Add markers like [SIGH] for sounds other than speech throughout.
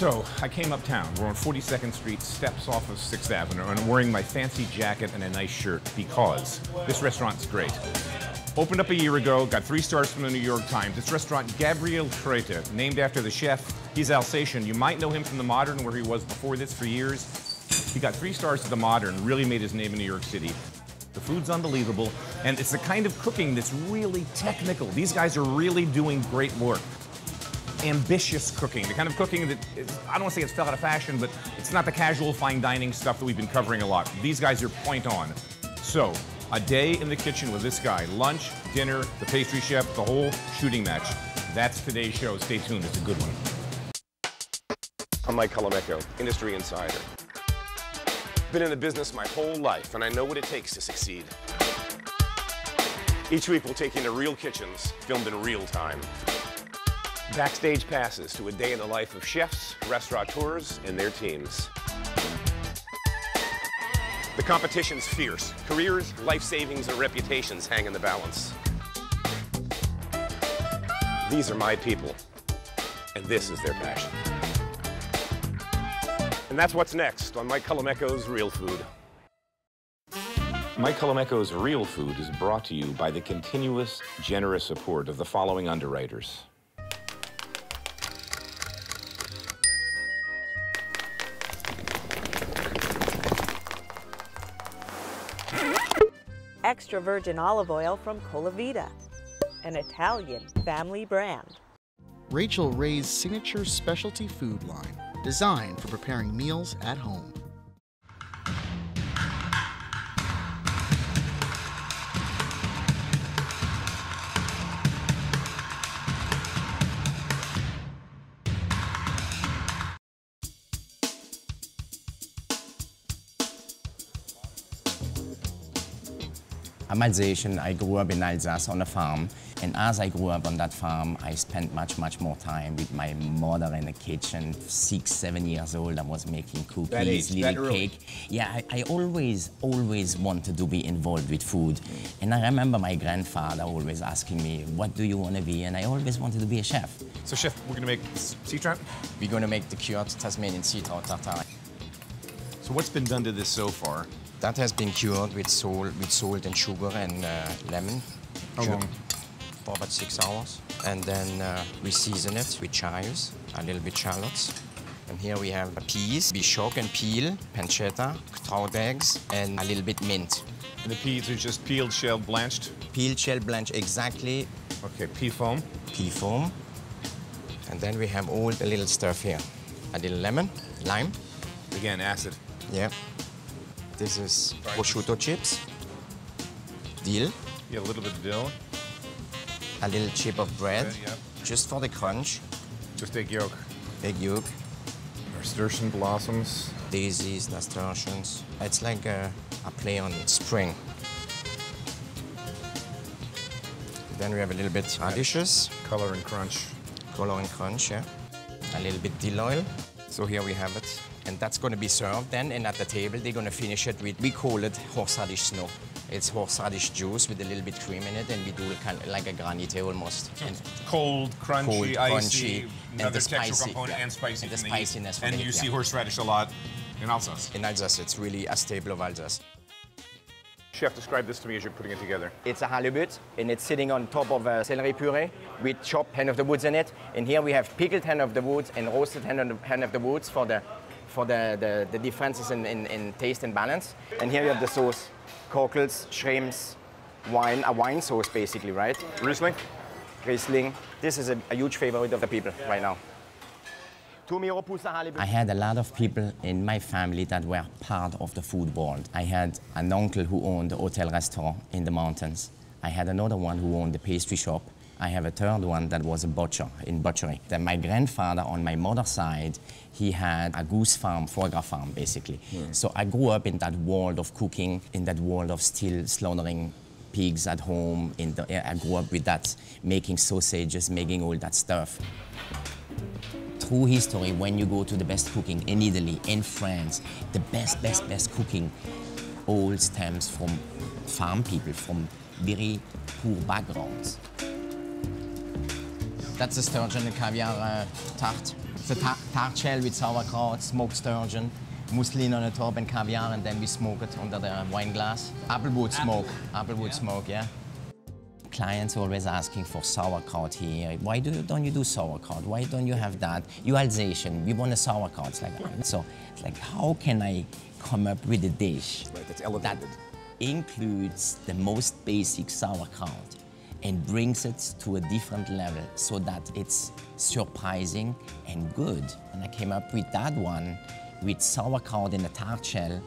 So I came uptown. We're on 42nd Street, steps off of 6th Avenue, and I'm wearing my fancy jacket and a nice shirt because this restaurant's great. Opened up a year ago, got three stars from the New York Times. This restaurant, Gabriel Kreuther, named after the chef. He's Alsatian. You might know him from the Modern, where he was before this for years. He got three stars to the Modern, really made his name in New York City. The food's unbelievable, and it's the kind of cooking that's really technical. These guys are really doing great work ambitious cooking, the kind of cooking that is, I don't want to say it's fell out of fashion, but it's not the casual fine dining stuff that we've been covering a lot. These guys are point on. So, a day in the kitchen with this guy, lunch, dinner, the pastry chef, the whole shooting match. That's today's show. Stay tuned, it's a good one. I'm Mike Colameco, industry insider. Been in the business my whole life, and I know what it takes to succeed. Each week, we'll take you into real kitchens, filmed in real time. Backstage passes to a day in the life of chefs, restaurateurs, and their teams. The competition's fierce. Careers, life savings, and reputations hang in the balance. These are my people, and this is their passion. And that's what's next on Mike Colameco's Real Food. Mike Colameco's Real Food is brought to you by the continuous, generous support of the following underwriters. Extra virgin olive oil from Colavita, an Italian family brand. Rachael Ray's signature specialty food line, designed for preparing meals at home. I'm Alsatian. I grew up in Alsace on a farm. And as I grew up on that farm, I spent much, much more time with my mother in the kitchen. Six, seven years old, I was making cookies, That little that early. cake. Yeah, I, I always, always wanted to be involved with food. And I remember my grandfather always asking me, what do you want to be? And I always wanted to be a chef. So, Chef, we're gonna make s- sea trout. We're going to make the cured Tasmanian sea trout tartare. So, what's been done to this so far? That has been cured with salt, with salt and sugar and uh, lemon. How long? For about six hours. And then uh, we season it with chives, a little bit shallots. And here we have peas, bishop and peel, pancetta, trout eggs, and a little bit mint. And the peas are just peeled, shelled, blanched. Peeled, shell, blanched, exactly, Okay, pea foam. pea foam. And then we have all the little stuff here. A little lemon, lime, Again, acid. yeah. This is prosciutto chips, dill, Yeah, a little bit of dill. a little chip of bread, Bread, yeah. just for the crunch, Just egg yolk. egg yolk, Nasturtium blossoms. daisies, nasturtiums. It's like a, a play on spring. Then we have a little bit radishes, Color and crunch. color and crunch, yeah. A little bit dill oil. So here we have it. And that's going to be served then, and at the table they're going to finish it with, we call it horseradish snow. It's horseradish juice with a little bit cream in it, and we do it kind of like a granite almost. And Cold, crunchy, Cold, icy, crunchy, and the textural spicy, component, yeah. and spicy. And the spiciness from And the you heat, see yeah. horseradish a lot in Alsace. in Alsace, it's really a staple of Alsace. Chef, describe this to me as you're putting it together. It's a halibut, and it's sitting on top of a celery puree with chopped hen of the woods in it. And here we have pickled hen of the woods and roasted hen of the, hen of the woods for the for the, the, the differences in, in, in taste and balance. And here you have the sauce, cockles, shrimps, wine, a wine sauce basically, right? Riesling? Riesling. This is a, a huge favorite of the people right now. I had a lot of people in my family that were part of the food world. I had an uncle who owned a hotel restaurant in the mountains. I had another one who owned a pastry shop. I have a third one that was a butcher in butchery. Then my grandfather on my mother's side, he had a goose farm, foie gras farm, basically. Hmm. So I grew up in that world of cooking, in that world of still slaughtering pigs at home. In the, I grew up with that, making sausages, making all that stuff through history, when you go to the best cooking in Italy, in France, the best, best, best cooking all stems from farm people, from very poor backgrounds. That's a sturgeon and caviar uh, tart. It's a tar- tart shell with sauerkraut, smoked sturgeon, mousseline on the top, and caviar, and then we smoke it under the wine glass. Applewood smoke. Apple. Applewood smoke, yeah. Clients are always asking for sauerkraut here. Why do you, don't you do sauerkraut? Why don't you have that? You Alsatian, we want a sauerkraut. It's like that. So it's like, how can I come up with a dish Right, that's that includes the most basic sauerkraut and brings it to a different level so that it's surprising and good. And I came up with that one with sauerkraut in a tart shell,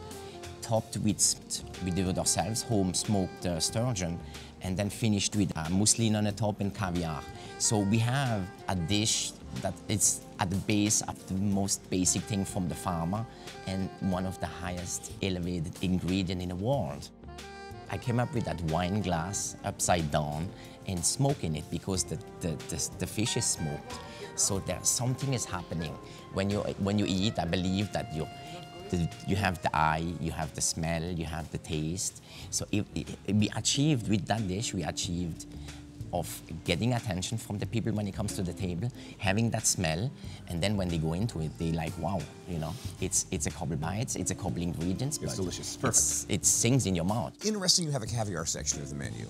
topped with, we do it ourselves, home smoked uh, sturgeon, and then finished with uh, on the top and caviar. So we have a dish that is at the base of the most basic thing from the farmer and one of the highest elevated ingredient in the world. I came up with that wine glass upside down and smoking it because the, the, the, the fish is smoked. So there's something is happening. When you, when you eat, I believe that you, the, you have the eye, you have the smell, you have the taste. So if, if we achieved with that dish, we achieved of getting attention from the people when it comes to the table, having that smell, and then when they go into it, they like, wow, you know, it's it's a couple bites, it's a couple ingredients, It's but delicious. it's- it sings in your mouth. Interesting you have a caviar section of the menu.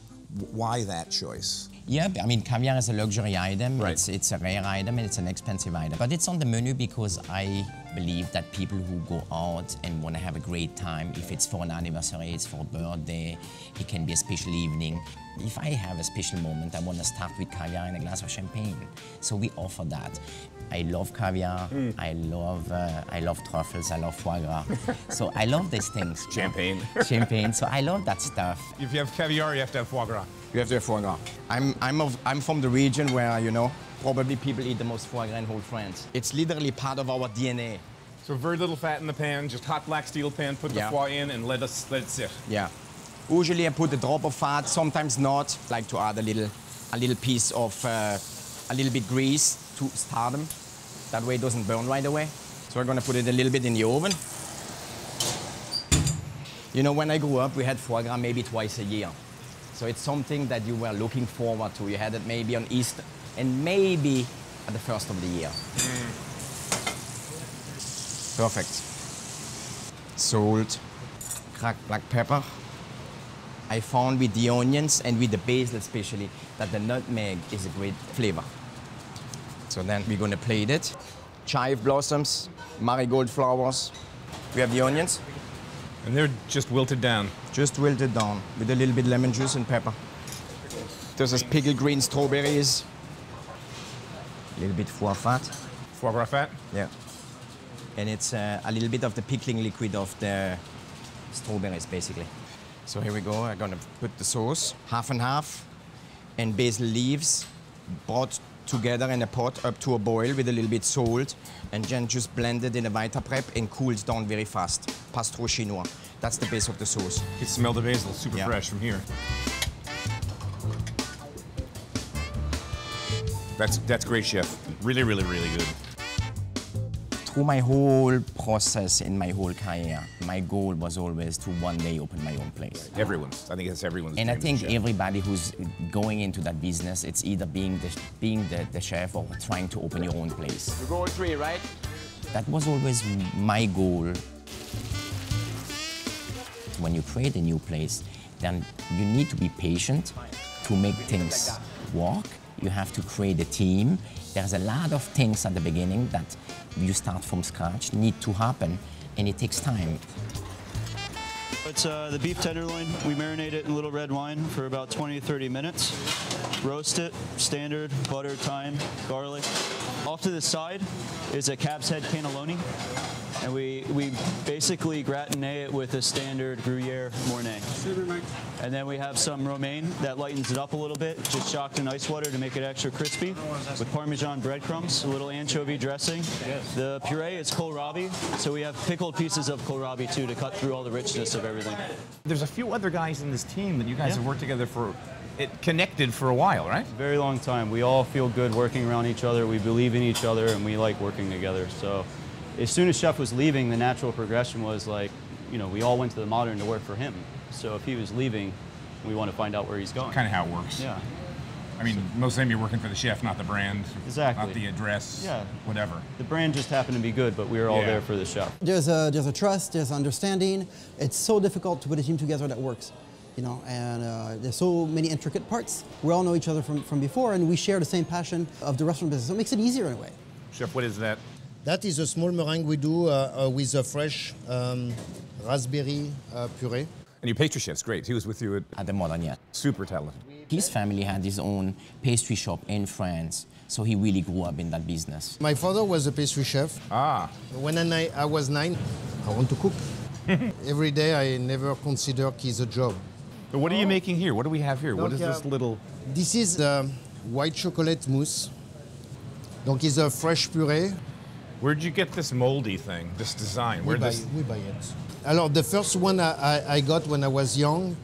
Why that choice? Yeah, I mean, caviar is a luxury item. Right. It's, it's a rare item and it's an expensive item. But it's on the menu because I believe that people who go out and want to have a great time, if it's for an anniversary, it's for a birthday, it can be a special evening. If I have a special moment, I want to start with caviar and a glass of champagne. So we offer that. I love caviar. I love uh, I love truffles. I love foie gras. [LAUGHS] so I love these things. Champagne. [LAUGHS] Champagne. So I love that stuff. If you have caviar, you have to have foie gras. You have to have foie gras. I'm, I'm, of, I'm from the region where, you know, probably people eat the most foie gras in whole France. It's literally part of our DNA. So very little fat in the pan, just hot black steel pan, put the Yeah. foie in and let us let it sit. Yeah. Usually I put a drop of fat, sometimes not. Like to add a little, a little piece of, uh, a little bit grease to start them. That way it doesn't burn right away. So we're gonna put it a little bit in the oven. You know, when I grew up, we had foie gras maybe twice a year. So it's something that you were looking forward to. You had it maybe on Easter and maybe at the first of the year. Perfect. Salt, cracked black pepper. I found with the onions and with the basil especially that the nutmeg is a great flavor. So then we're gonna plate it. Chive blossoms, marigold flowers. We have the onions, And they're just wilted down. just wilted down with a little bit lemon juice and pepper. This is pickled green strawberries. A little bit foie fat. Foie gras fat. Yeah. And it's uh, a little bit of the pickling liquid of the strawberries, basically. So here we go. I'm gonna put the sauce, half and half, and basil leaves, brought together in a pot up to a boil with a little bit salt, and then just blended in a Vita Prep and cooled down very fast. Pastro chinois. That's the base of the sauce. You can smell the basil, super Yeah. fresh from here. That's that's great, chef. Really, really, really good. Through my whole process in my whole career, my goal was always to one day open my own place. Everyone's. I think that's everyone's. And I dream as a think chef. everybody who's going into that business, it's either being the, being the, the chef or trying to open your own place. You go three, right? That was always my goal. When you create a new place, then you need to be patient to make things work. You have to create a team. There's a lot of things at the beginning that you start from scratch need to happen, and it takes time. It's uh, the beef tenderloin. We marinate it in a little red wine for about 20 to 30 minutes. Roast it, standard, butter, thyme, garlic. Off to the side is a calf's head cannelloni. And we, we basically gratinate it with a standard Gruyere Mornay. And then we have some romaine that lightens it up a little bit, just shocked in ice water to make it extra crispy, with Parmesan breadcrumbs, a little anchovy dressing. The puree is kohlrabi, so we have pickled pieces of kohlrabi too to cut through all the richness of everything. There's a few other guys in this team that you guys Yeah. have worked together for, it connected for a while, right? Very long time. We all feel good working around each other. We believe in each other, and we like working together. So, as soon as Chef was leaving, the natural progression was like, you know, we all went to the Modern to work for him. So if he was leaving, we want to find out where he's going. Kind of how it works. Yeah. I mean, most of the time you're working for the chef, not the brand. Exactly. Not the address. Yeah. Whatever. The brand just happened to be good, but we were all Yeah. there for the chef. There's a, there's a trust, there's understanding. It's so difficult to put a team together that works, you know, and uh, there's so many intricate parts. We all know each other from, from before, and we share the same passion of the restaurant business. So it makes it easier in a way. Chef, what is that? That is a small meringue we do uh, uh, with a fresh um, raspberry uh, puree. And your pastry chef's great. He was with you at At the modern yet. super talented. His family had his own pastry shop in France, so he really grew up in that business. My father was a pastry chef. Ah. When I, I was nine, I want to cook. [LAUGHS] Every day I never consider it's a job. But what are you making here? What do we have here? What is Donc, this little? This is the white chocolate mousse. Donc it's a fresh puree. Where'd you get this moldy thing? This design? Where we, buy, this? we buy it. Alors, the first one I, I, I got when I was young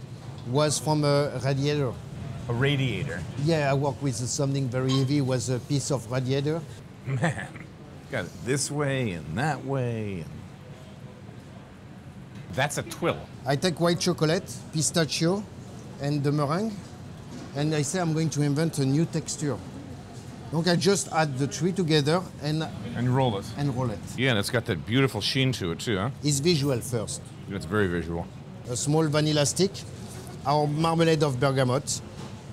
was from a radiator. A radiator. Yeah, I worked with something very heavy. It was a piece of radiator. Man, got it this way and that way. And... That's a tuile. I take white chocolate, pistachio, and the meringue, and I say I'm going to invent a new texture. Donc I just add the three together and, And roll it. and roll it. Yeah, and it's got that beautiful sheen to it too, huh? It's visual first. It's very visual. A small vanilla stick, our marmalade of bergamot,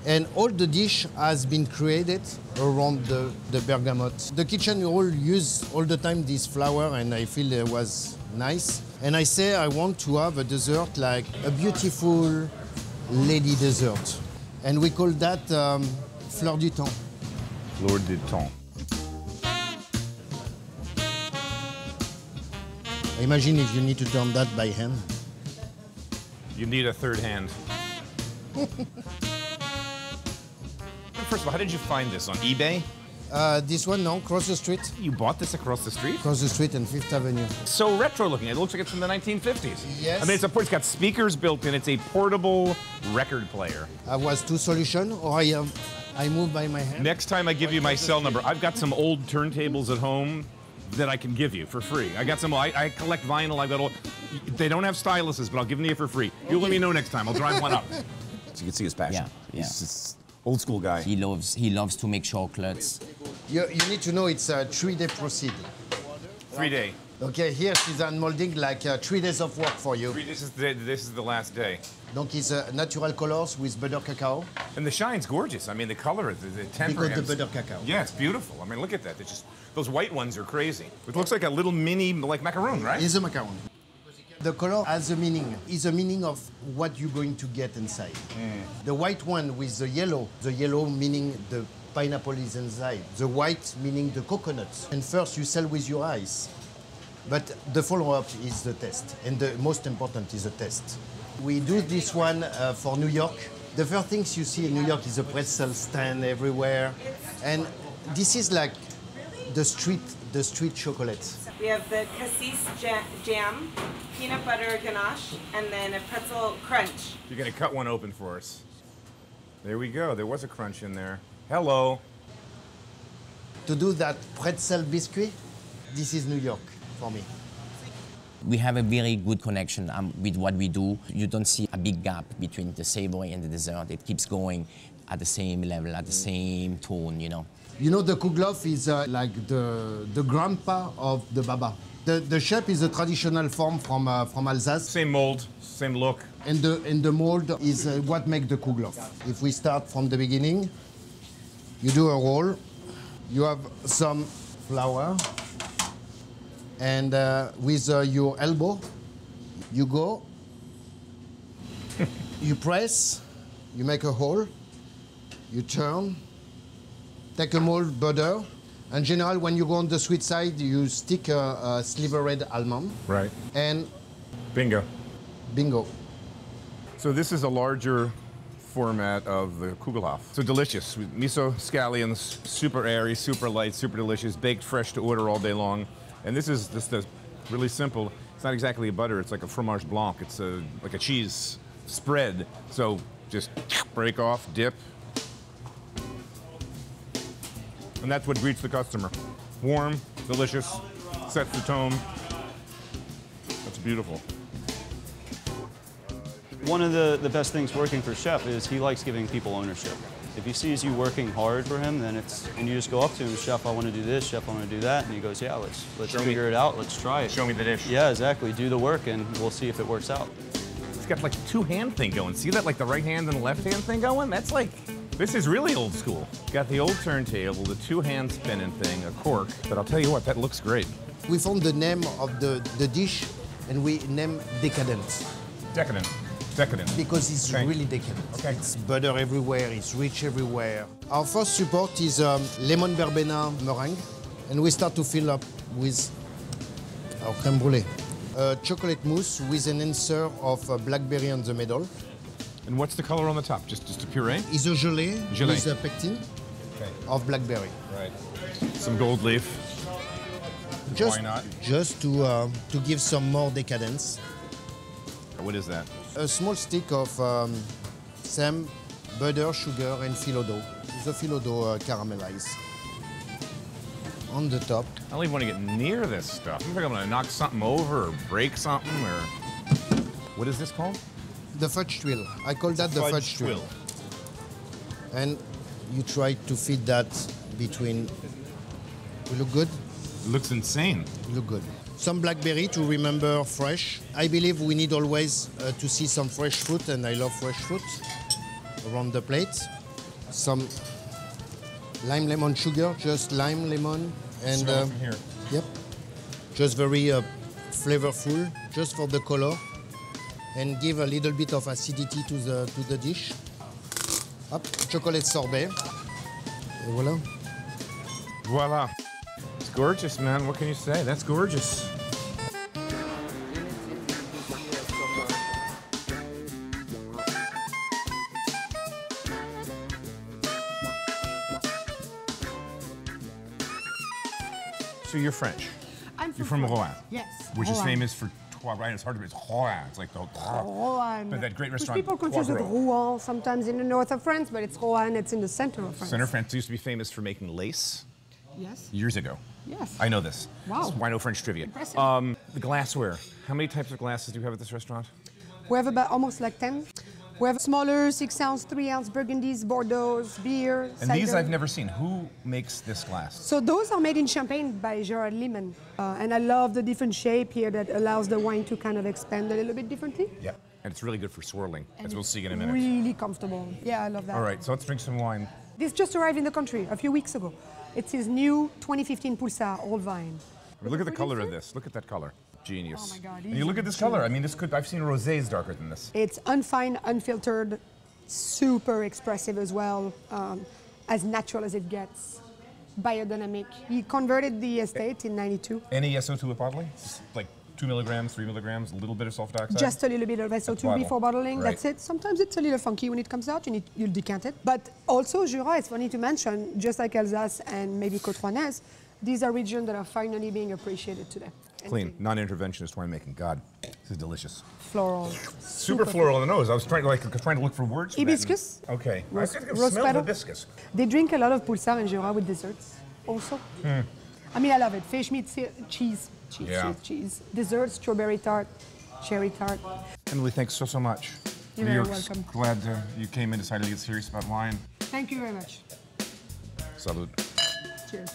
and all the dish has been created around the, the bergamot. The kitchen we all use all the time this flour, and I feel it was nice. And I say I want to have a dessert like a beautiful lady dessert, and we call that um, fleur du temps. Lord du Temps. Imagine if you need to turn that by hand. You need a third hand. [LAUGHS] First of all, how did you find this on eBay? Uh, this one, no, cross the street, You bought this across the street? cross the street and Fifth Avenue. So retro looking. It looks like it's from the 1950s. Yes. I mean, it's a it's got speakers built in. It's a portable record player. I was two solution, or I um, I move by my hand. Next time I give you my cell number, I've got some old turntables at home that I can give you for free. I got some. I, I collect vinyl. I've got all. They don't have styluses, but I'll give them to you for free. You let me know next time. I'll drive one up. [LAUGHS] So you can see his passion. Yeah, yeah. He's just old school guy. He loves he loves to make chocolates. You, you need to know it's a three-day procedure. Three day. Okay, here she's unmolding like uh, three days of work for you. Three, this is the, this is the last day. Donc it's uh, natural colors with butter cacao. And the shine's gorgeous. I mean, the color, the, the temper. Because the butter cacao. Yeah, it's beautiful. I mean, look at that. It's just those white ones are crazy. It looks like a little mini, like macaroon, right? It's a macaron. The color has a meaning. It's a meaning of what you're going to get inside. The white one with the yellow, the yellow meaning the pineapple is inside. The white meaning the coconuts. And first you sell with your eyes. But the follow-up is the test. And the most important is the test. We do this one uh, for New York. The first things you see in New York is a pretzel stand everywhere. And this is like the street, the street chocolate. We have the cassis ja- jam, peanut butter ganache, and then a pretzel crunch. You're gonna cut one open for us. There we go. There was a crunch in there. Hello. to do that pretzel biscuit, this is New York for me. We have a very good connection um, with what we do. You don't see a big gap between the savory and the dessert. It keeps going at the same level, at the same tone, you know. You know, the kuglof is uh, like the, the grandpa of the baba. The, the shape is a traditional form from, uh, from Alsace, Same mold, same look. and the, and the mold is uh, what makes the kuglof. If we start from the beginning, you do a roll, you have some flour, and uh, with uh, your elbow, you go, [LAUGHS] you press, you make a hole, you turn, take a mold butter. In general, when you go on the sweet side, you stick a, a sliver red almond, Right. and Bingo. bingo. So this is a larger format of the Kugelhof. So delicious. Miso scallions, super airy, super light, super delicious, baked fresh to order all day long. And this is just a really simple. It's not exactly a butter. It's like a fromage blanc. It's a like a cheese spread. So just break off, dip, and that's what greets the customer. Warm, delicious, sets the tone. That's beautiful. One of the, the best things working for Chef is he likes giving people ownership. If he sees you working hard for him, then it's and you just go up to him, chef, I want to do this, chef, I want to do that, and he goes, yeah, let's let's Show me- figure it out, let's try it. Show me the dish. Yeah, exactly. Do the work, and we'll see if it works out. It's got like two hand thing going. See that, like the right hand and the left hand thing going? That's like, this is really old school. Got the old turntable, the two hand spinning thing, a cork. But I'll tell you what, that looks great. We found the name of the, the dish and we name Decadent Decadent. Decadent. because it's Okay. really decadent. Okay. It's butter everywhere, it's rich everywhere. Our first support is um, lemon verbena meringue and we start to fill up with our creme brulee. Uh, chocolate mousse with an insert of uh, blackberry on the middle. And what's the color on the top? Just, just a puree? Is a gelée, Gelée. with a pectin Okay. of blackberry. Right. Some gold leaf. Just, Why not? Just to, uh, to give some more decadence. What is that? A small stick of um, same butter, sugar, and phyllo dough. The phyllo dough uh, caramelized. On the top. I don't even want to get near this stuff. I think I'm going to knock something over or break something or. What is this called? The fudge tuile. I call that the fudge, tuile. And you try to feed that between. We look good? looks insane. Look good. Some blackberry to remember fresh. I believe we need always uh, to see some fresh fruit, and I love fresh fruit around the plate. Some lime lemon sugar, just lime lemon, and uh, yep, just very uh, flavorful, just for the color, and give a little bit of acidity to the to the dish. Up, chocolate sorbet. Et voilà. Voila. Gorgeous, man. What can you say? That's gorgeous. So you're French. I'm You're from Roanne. Yes. Which is famous for trois, right? It's hard to. It's Roanne. It's like the. Roanne. But that great Which restaurant. people confuse with Rouen sometimes in the north of France, but it's Roanne, it's in the center of France. Center of France used to be famous for making lace Yes. years ago. Yes. I know this. Wow. This is why I know French trivia. Impressive. Um, the glassware. How many types of glasses do you have at this restaurant? We have about almost like 10. We have smaller, six ounce, three ounce Burgundies, bordeaux, beer. And these. I've never seen. Who makes this glass? So those are made in Champagne by Gerard Lehmann. Uh, and I love the different shape here that allows the wine to kind of expand a little bit differently. Yeah. And it's really good for swirling, And as we'll see in a minute. Really comfortable. Yeah, I love that. All right, so let's drink some wine. This just arrived in the country a few weeks ago. It's his new 2015 Poulsard Old Vine. I mean, look at the color of this. Look at that color. Genius. Oh my God, And you look at this color. I mean, this could. I've seen rosés darker than this. It's unfined, unfiltered, super expressive as well, um, as natural as it gets. Biodynamic. He converted the estate in 92. Any SO2 with bottling? Like two milligrams, three milligrams, a little bit of sulfur dioxide. Just a little bit of SO2 bottle. before bottling. Right. That's it. Sometimes it's a little funky when it comes out. You need you'll decant it. But also Jura, it's funny to mention, just like Alsace and maybe Côte Roannaise, these are regions that are finally being appreciated today. Clean, non-interventionist winemaking. God, this is delicious. Floral. Super, floral on the nose. I was trying to like trying to look for words. For that and- Hibiscus. okay. Rose- I can rose smell petal. hibiscus. They drink a lot of poulsard in Jura with desserts also. Hmm. I mean, I love it. Fish, meat, cheese, cheese, Yeah. cheese, cheese. Desserts, strawberry tart, cherry tart. Emily, thanks so so much. You're New very York's welcome. Glad uh, you came and decided to get serious about wine. Thank you very much. Salute. Cheers.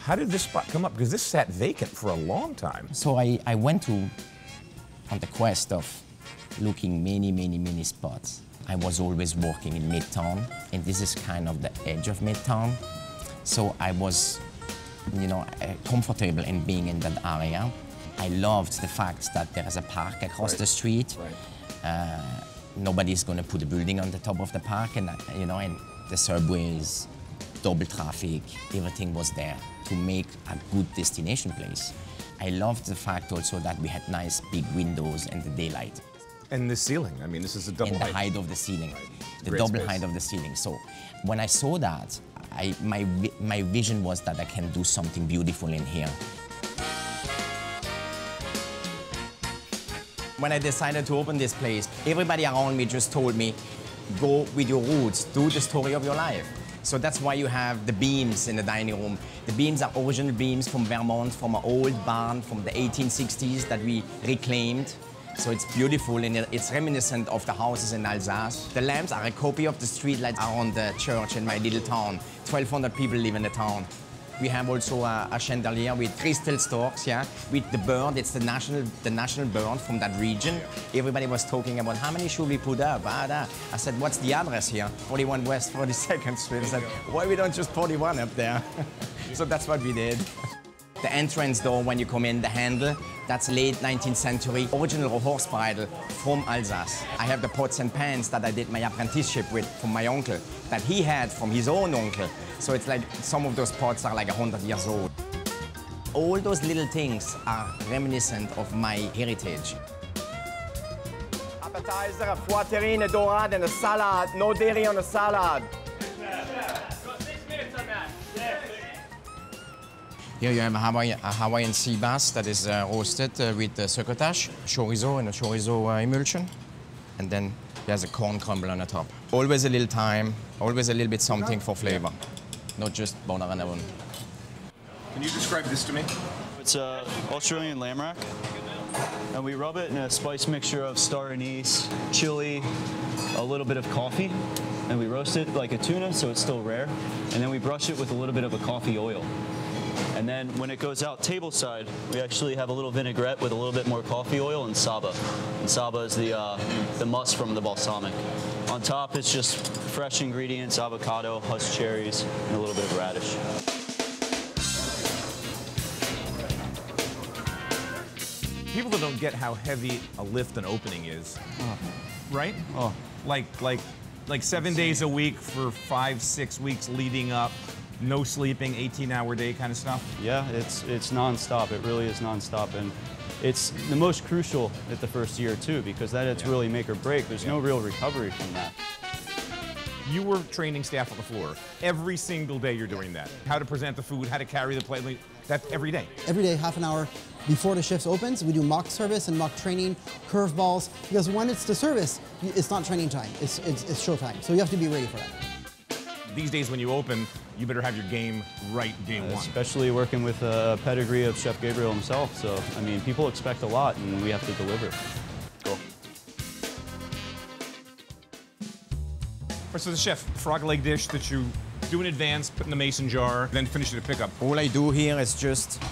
How did this spot come up? Because this sat vacant for a long time. So I, I went to on the quest of looking many, many, many spots. I was always working in Midtown, and this is kind of the edge of Midtown. So I was, you know, uh, comfortable in being in that area. I loved the fact that there is a park across Right. the street. Right. Uh, nobody's going to put a building on the top of the park, and uh, you know, and the subways, double traffic, everything was there to make a good destination place. I loved the fact also that we had nice big windows and the daylight And the ceiling. I mean, this is a double and the height. height of the ceiling, the Great double space. height of the ceiling. So when I saw that, I, my, my vision was that I can do something beautiful in here. When I decided to open this place, everybody around me just told me, go with your roots, do the story of your life. So that's why you have the beams in the dining room. The beams are original beams from Vermont, from an old barn from the 1860s that we reclaimed. So it's beautiful and it's reminiscent of the houses in Alsace. The lamps are a copy of the streetlights around the church in my little town. 1,200 people live in the town. We have also a, a chandelier with crystal storks, yeah, with the bird. It's the national, the national bird from that region. Everybody was talking about how many should we put up. Ah, da. I said, what's the address here? 41 West 42nd Street. I said, why we don't just 41 up there? [LAUGHS] so that's what we did. [LAUGHS] The entrance door when you come in, the handle, that's late 19th century, original horse bridle from Alsace. I have the pots and pans that I did my apprenticeship with from my uncle, that he had from his own uncle. So it's like some of those pots are like 100 years old. All those little things are reminiscent of my heritage. Appetizer, a foie terrine, dorade, and a salad. No dairy on a salad. Here you have a Hawaiian, a Hawaiian sea bass that is uh, roasted uh, with uh, succotash, chorizo and a chorizo uh, emulsion. And then there's a corn crumble on the top. Always a little thyme, always a little bit something for flavor, not just bona ranabun. Can you describe this to me? It's a Australian lamb rack. And we rub it in a spice mixture of star anise, chili, a little bit of coffee, and we roast it like a tuna so it's still rare. And then we brush it with a little bit of a coffee oil. And then when it goes out table side, we actually have a little vinaigrette with a little bit more coffee oil and saba. And saba is the, uh, the must from the balsamic. On top, it's just fresh ingredients, avocado, husk cherries, and a little bit of radish. People that don't get how heavy a lift an opening is, right? Oh. Like, like, like seven days a week for five, six weeks leading up, no sleeping, 18-hour day kind of stuff. Yeah, it's it's nonstop. It really is nonstop, and it's the most crucial at the first year too, because that it's really make or break. There's no real recovery from that. You were training staff on the floor. Every single day you're doing that. How to present the food, how to carry the plate, that every day. Every day, half an hour before the shift opens, we do mock service and mock training, curveballs, because when it's the service, it's not training time, it's, it's, it's show time. So you have to be ready for that. These days when you open, you better have your game right day uh, one. Especially working with a pedigree of Chef Gabriel himself. So, I mean, people expect a lot, and we have to deliver. Cool. So the chef, frog leg dish that you do in advance, put in the mason jar, then finish it at pickup. All I do here is just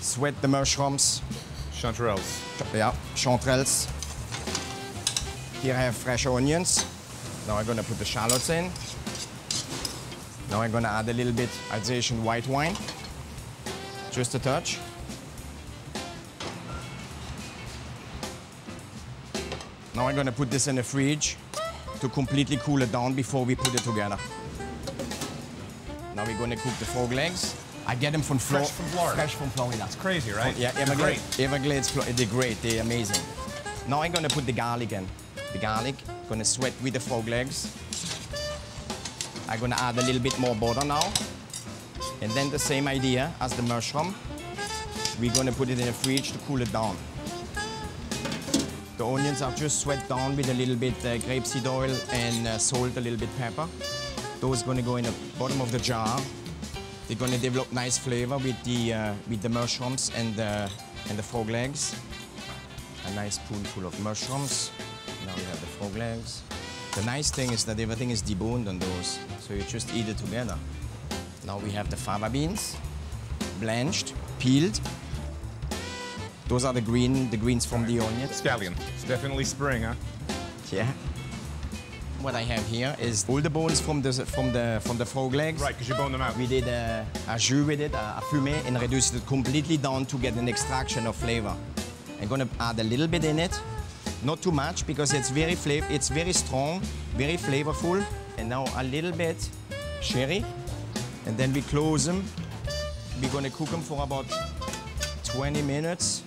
sweat the mushrooms. Chanterelles. Yeah, chanterelles. Here I have fresh onions. Now I'm gonna put the shallots in. Now I'm gonna add a little bit Alsatian white wine. Just a touch. Now I'm gonna put this in the fridge to completely cool it down before we put it together. Now we're gonna cook the frog legs. I get them from, Flo Fresh from Florida. Fresh from Florida. It's crazy, right? Yeah, Everglades. Everglades, they're great. They're amazing. Now I'm gonna put the garlic in. The garlic, gonna sweat with the frog legs. I'm gonna add a little bit more butter now. And then the same idea as the mushroom. We're gonna put it in the fridge to cool it down. The onions are just sweat down with a little bit uh, grapeseed oil and uh, salt, a little bit pepper. Those gonna go in the bottom of the jar. They're gonna develop nice flavor with the uh, with the mushrooms and and the frog legs. A nice spoonful of mushrooms. Now we have the frog legs. The nice thing is that everything is deboned on those, so you just eat it together. Now we have the fava beans, blanched, peeled. Those are the green, the greens from the onion. Scallion. It's definitely spring, huh? Yeah. What I have here is all the bones from the from the from the frog legs. Right, because you bone them out. We did a, a jus with it, a, a fumé, and reduced it completely down to get an extraction of flavor. I'm gonna add a little bit in it, not too much because it's very it's very strong, very flavorful. And now a little bit sherry, and then we close them. We're gonna cook them for about 20 minutes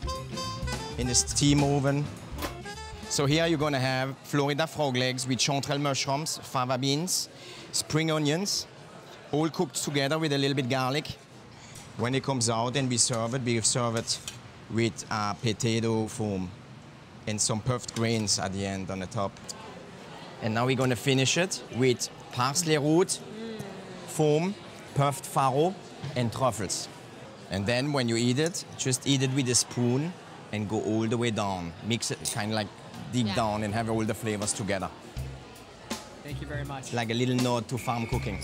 in the steam oven. So here you're gonna have Florida frog legs with chanterelle mushrooms, fava beans, spring onions, all cooked together with a little bit garlic. When it comes out and we serve it, we serve it with a potato foam and some puffed grains at the end on the top. And now we're gonna finish it with parsley root, foam, puffed farro, and truffles. And then when you eat it, just eat it with a spoon and go all the way down. Mix it, kind of like dig Yeah. down and have all the flavors together. Thank you very much. Like a little nod to farm cooking.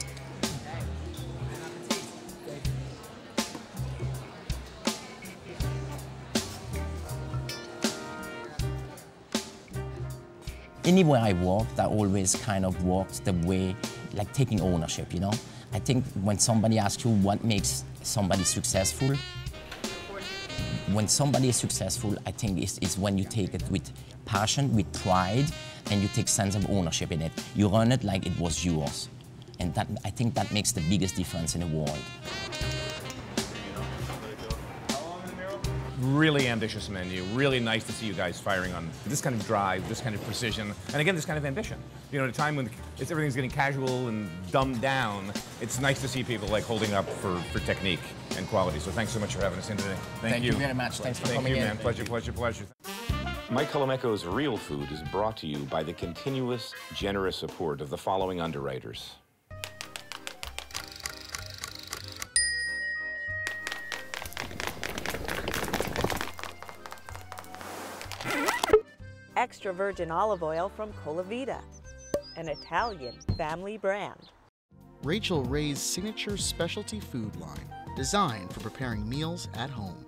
Anywhere I worked, I always kind of worked the way, like taking ownership, you know? I think when somebody asks you what makes somebody successful, when somebody is successful, I think it's, it's when you take it with passion, with pride, and you take sense of ownership in it. You run it like it was yours. And that, I think that makes the biggest difference in the world. Really ambitious menu. Really nice to see you guys firing on this kind of drive, this kind of precision, and again, this kind of ambition. You know, at a time when it's, everything's getting casual and dumbed down, it's nice to see people like holding up for, for technique and quality. So thanks so much for having us in today. Thank, Thank you very much. Thanks for Thank coming you, in. man. Pleasure, pleasure, pleasure. Mike Colameco's Real Food is brought to you by the continuous, generous support of the following underwriters. Extra virgin olive oil from Colavita, an Italian family brand. Rachael Ray's signature specialty food line, designed for preparing meals at home.